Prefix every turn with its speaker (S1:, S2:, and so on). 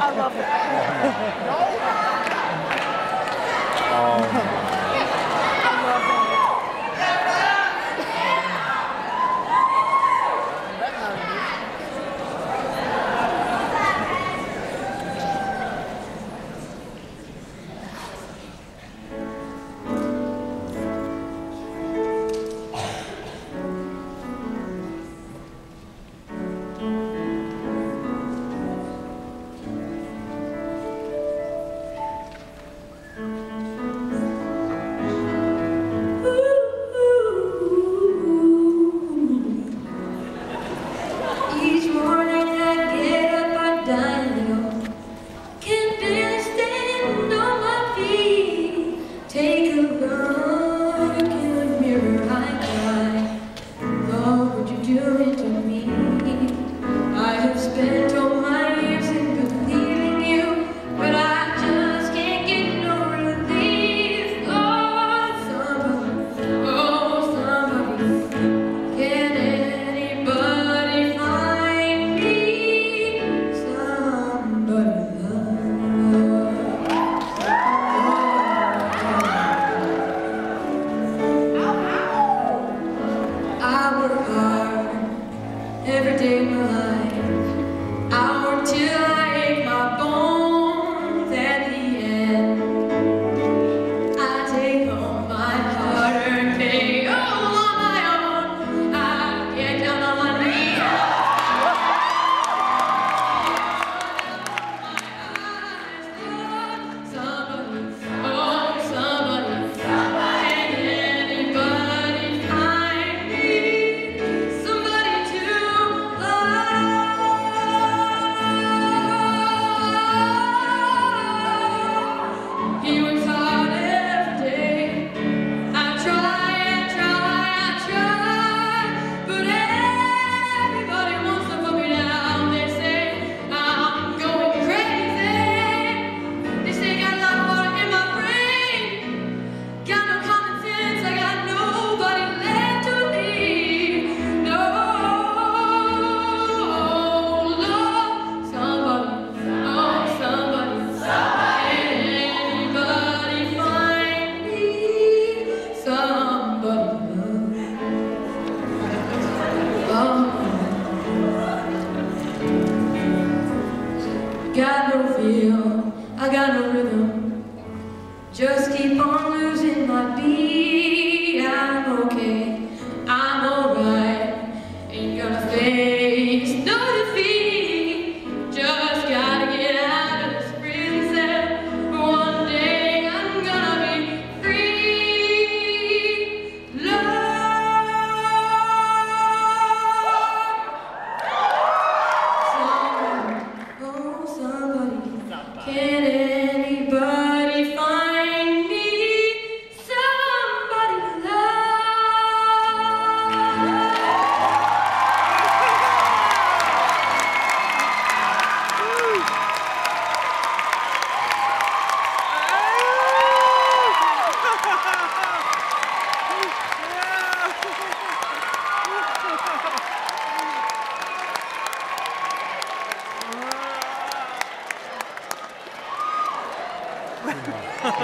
S1: I love it.
S2: you day my life.
S3: got no feel, I got no rhythm. Just keep on losing my beat. ハハハハ。